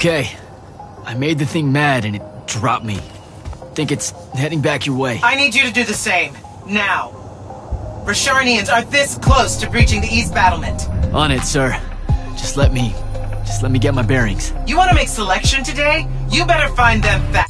okay. I made the thing mad and it dropped me. Think it's heading back your way. I need you to do the same. Now. Rasharnians are this close to breaching the East battlement. On it, sir. Just let me... Just let me get my bearings. You want to make selection today? You better find them fast.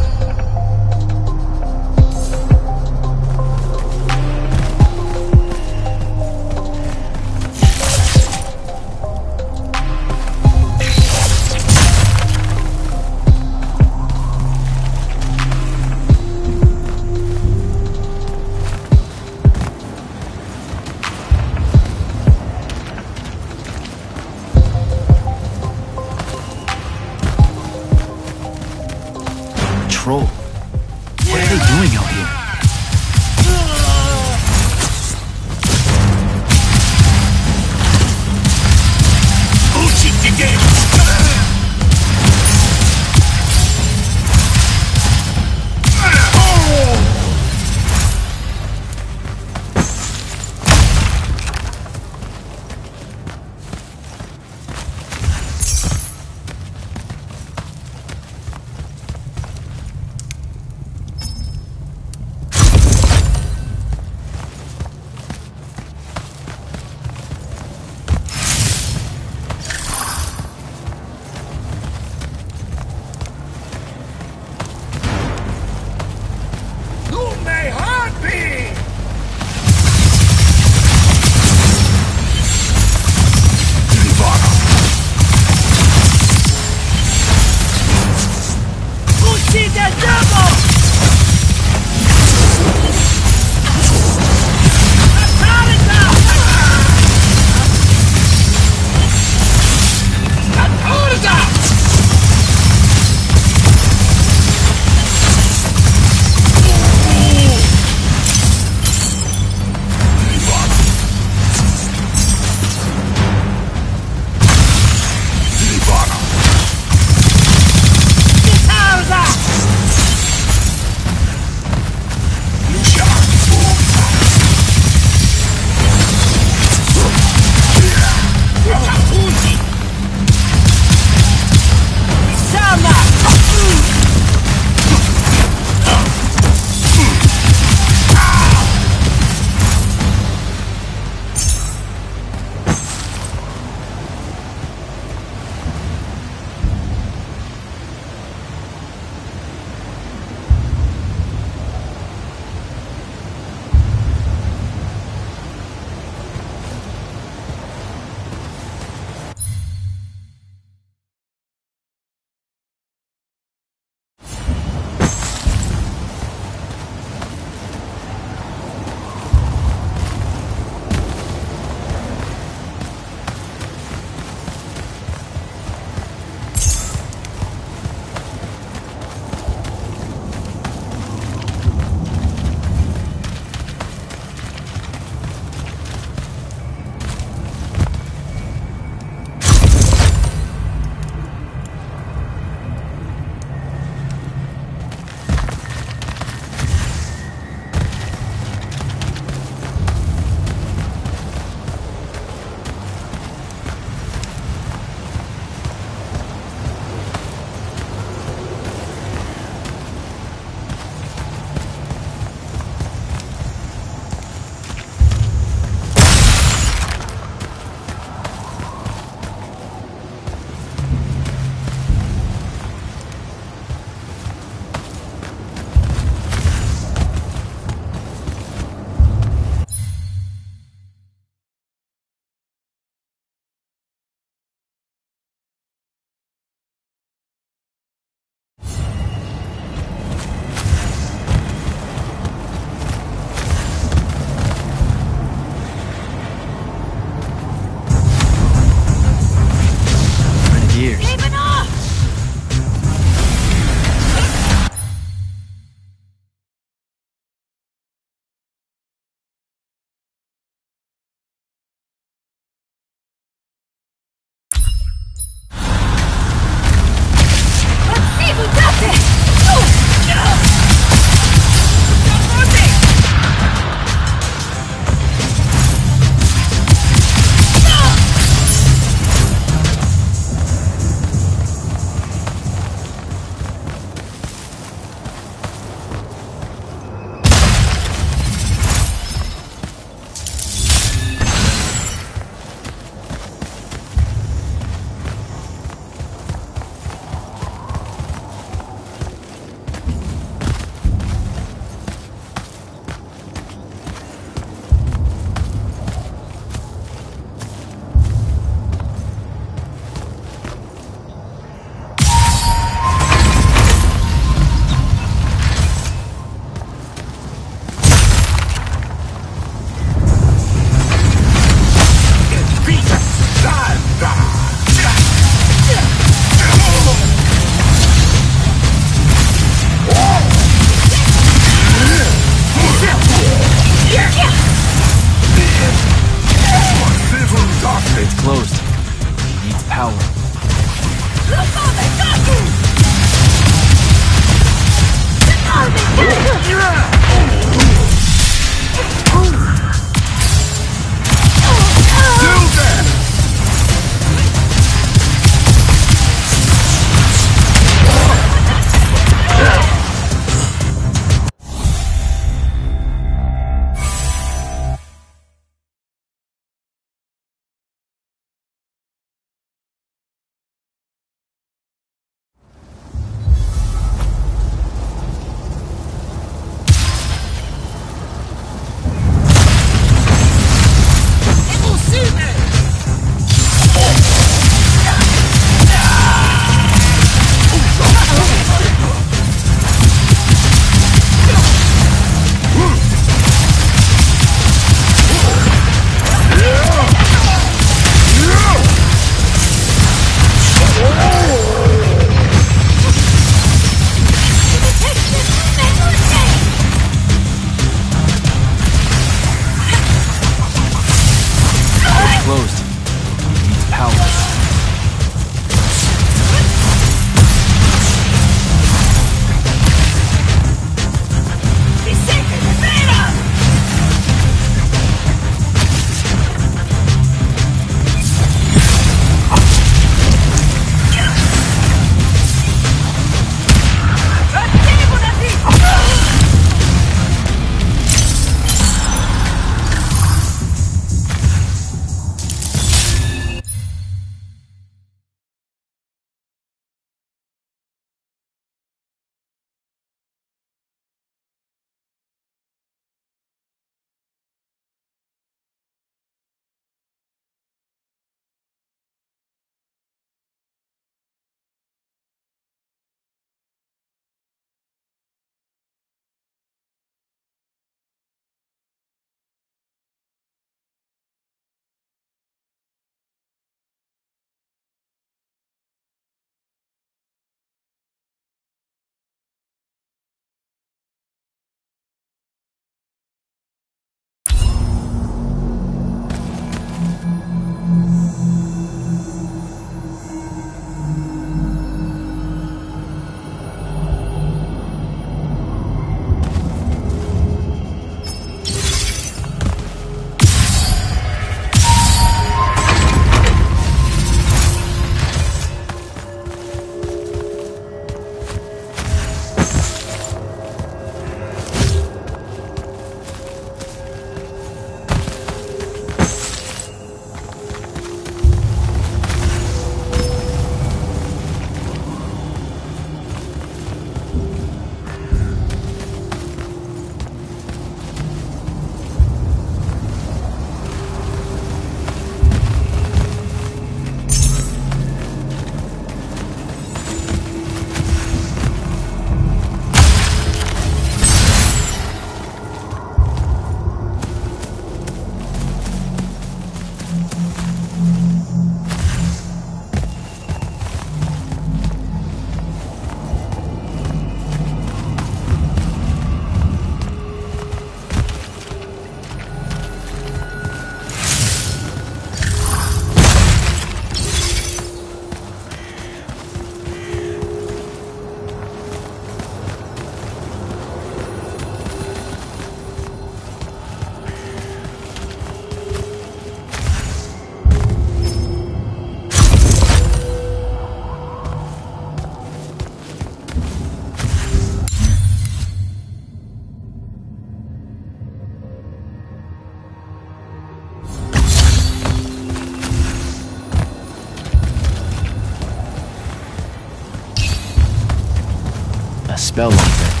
Spell like that.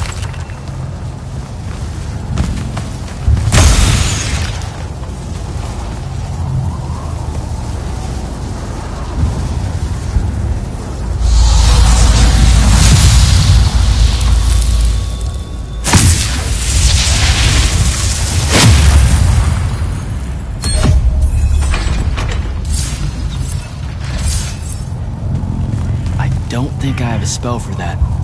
I don't think I have a spell for that.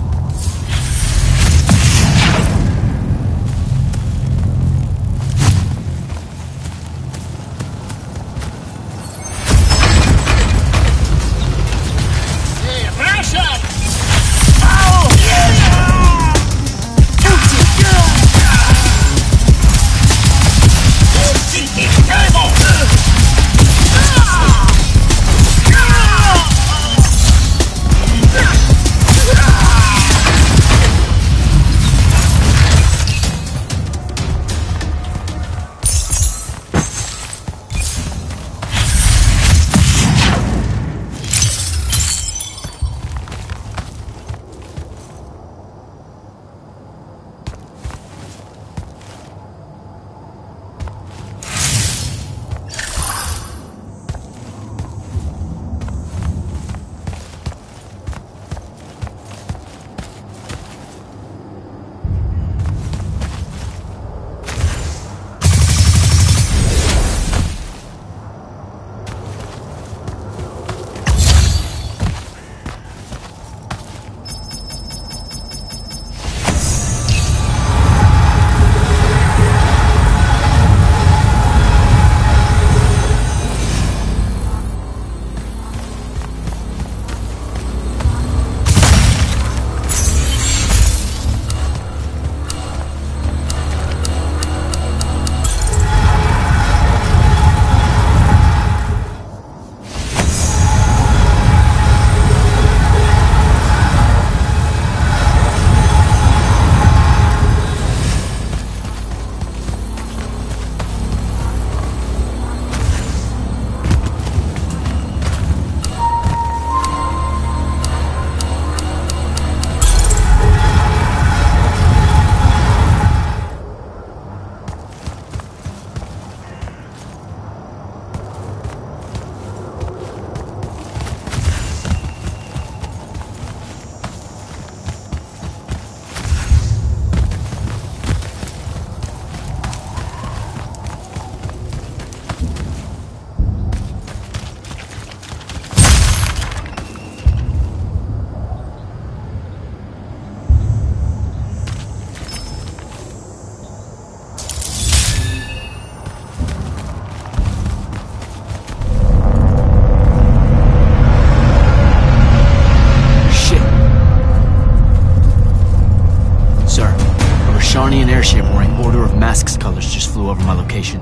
Airship wearing Order of Masks colors just flew over my location.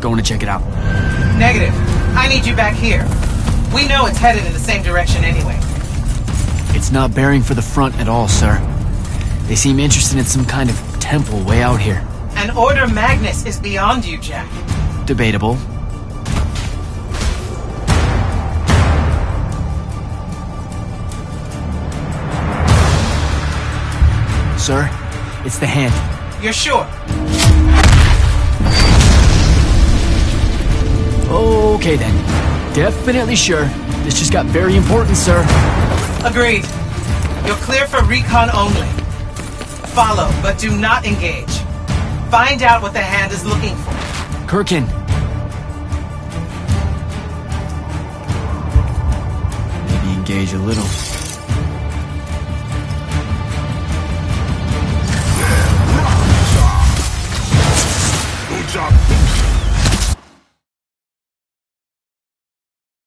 Going to check it out. Negative. I need you back here. We know it's headed in the same direction anyway. It's not bearing for the front at all, sir. They seem interested in some kind of temple way out here. An Order Magnus is beyond you, Jak. Debatable. Sir, it's the hand. You're sure? Okay then. Definitely sure. This just got very important, sir. Agreed. You're clear for recon only. Follow, but do not engage. Find out what the hand is looking for. Kirkan. Maybe engage a little.